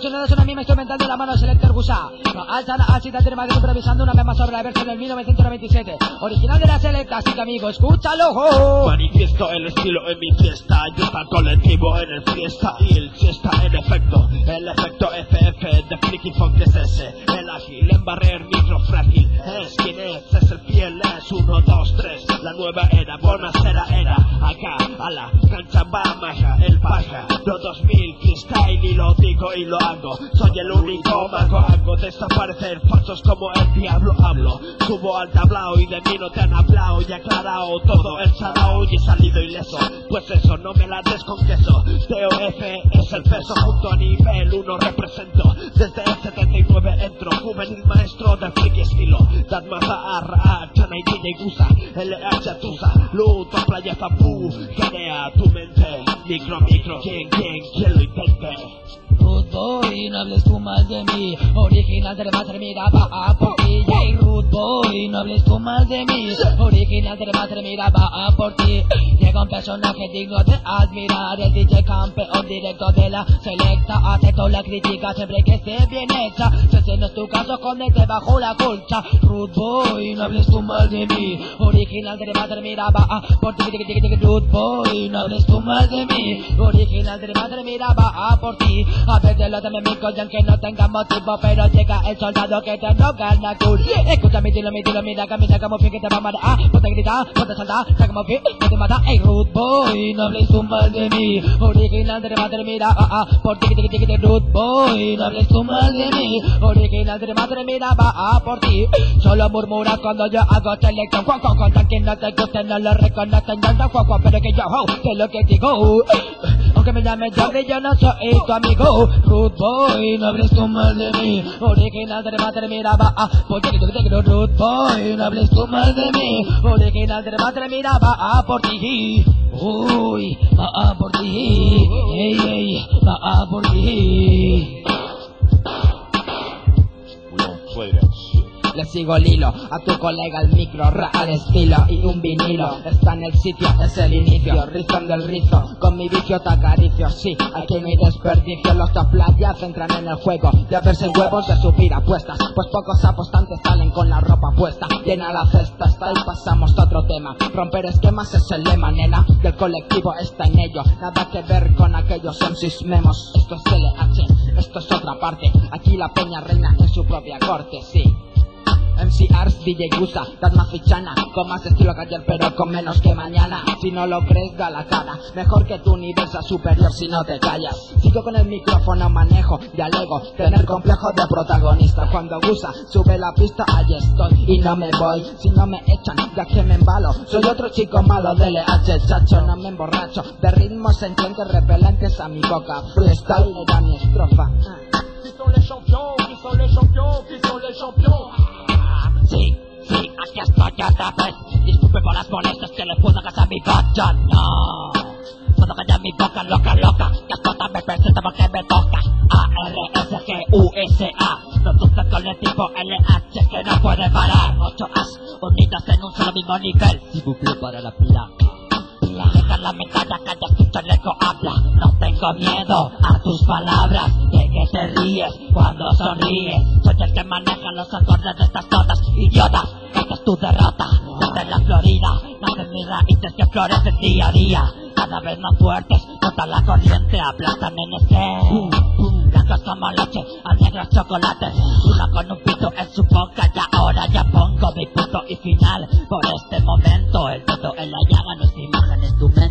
sonando es una mima instrumental de la mano Selector Gusa. Alzan Alcita de Madrid improvisando una mema sobre la versión del 1997. Original de la Selecta, así que amigo, escúchalo. Manifiesto el estilo en mi fiesta, yo está el colectivo en el fiesta y el fiesta en efecto. El efecto FF de Freaky Funk es ese, el ágil en barrer micro frágil. Es quien es, es el fiel, es uno, dos, tres. Nueva era, buena será era. Acá, a la cancha maja, el paja. No 2000 freestyle y lo digo y lo hago. Soy el único mago, hago desaparecer falsos como el diablo hablo. Subo al tablao y de mí no te han hablado y aclarado todo el sarao y he salido ileso. Pues eso, no me la des con queso. TOF es el peso, junto a nivel 1 represento. Desde el 79 entro, juvenil maestro del friki estilo. Dadmaza, Arra, Chana y DJ Gusa, LH Tusa, Luto, Playa Zapú, genea tu mente. Micro, micro, quien, quien, quien lo intente. Rude Boy, no hables tú mal de mí. Original de madre, mira, va a por ti. Hey, Rude Boy, no hables tú mal de mí. Original de madre, mira, va a por ti. Llega un personaje digno de admirar. El DJ campeón directo de la selecta. Acepto la crítica siempre que esté bien hecha. Si no es tu caso, escóndete bajo la colcha. Rude Boy, no hables tú mal de mí. Original de madre, mira, va a por ti. Rude Boy, no hables tú mal de mí. Original de madre, mira, va a por ti. A veces lo de mi mico y aunque no tenga motivo Pero llega el soldado que te no gana cool Escucha mi tiro, mi tiro, mira, camina como fin que te va a matar Ah, ponte a gritar, ponte a saltar, como fin, no te mata Ey, rude boy, no hables tú mal de mí. Original de madre, mira, ah, ah. Por ti, tiki, tiki, rude boy, no hables tú mal de mí. Original de madre, mira, va a por ti. Solo murmura cuando yo hago selección. Cuan, cuan, quien no te guste no lo reconocen. No, no, cuan, pero que yo, oh, que lo que digo aunque me llame Jordi, yo no soy tu amigo. Rude boy, no hables tú mal de mí. Original de madre, mira, va a por ti Rude boy, no hables tú mal de mí. Original de madre, mira, va a por ti. Uy, va a por ti. Ey, ey, va a por ti Le sigo el hilo a tu colega el micro, ra al estilo y un vinilo. Está en el sitio, es el inicio, rizando el rizo. Con mi vicio te acaricio, sí, aquí no hay desperdicio. Los top playas entran en el juego de verse huevos de subir apuestas. Pues pocos apostantes salen con la ropa puesta. Llena la cesta, está y pasamos a otro tema. Romper esquemas es el lema, nena. Del colectivo está en ello. Nada que ver con aquellos MCs memos. Esto es LH, esto es otra parte. Aquí la peña reina en su propia corte, sí. MC Ars, DJ Gusa, das más fichana Con más estilo que ayer pero con menos que mañana. Si no lo crees da la cara. Mejor que tu nivel sea superior si no te callas. Sigo con el micrófono, manejo y alego Tener complejo de protagonista. Cuando Gusa sube la pista, ahí estoy Y no me voy, si no me echan ya que me embalo. Soy otro chico malo de LH, chacho, no me emborracho De ritmos sentientes repelentes a mi boca. Freestyle era mi estrofa. Qui sont les champions Qui sont les champions Qui sont les champions otra vez. Disculpe por las molestias que le puedo a mi gacha, no. Puedo callar mi boca loca, loca. Que hasta me presenta porque me toca. A-R-S-G-U-S-A. Produce colectivo LH que no puede parar. Ocho As unidas en un solo mismo nivel. Si bucle para la placa. Deja la medalla que ya tu chaleco habla No tengo miedo a tus palabras De que te ríes cuando sonríes Soy el que maneja los acordes de estas notas Idiotas, esta es tu derrota. Nace en la Florida, nacen mis raíces que florecen día a día. Cada vez más fuertes, contra la corriente, aplastan en ese. Blancos como leche, a negros chocolates. Una con un pito en su boca, y ahora ya pongo mi punto y final. Por este momento, el dedo en la llaga, nuestra imagen es tu mente.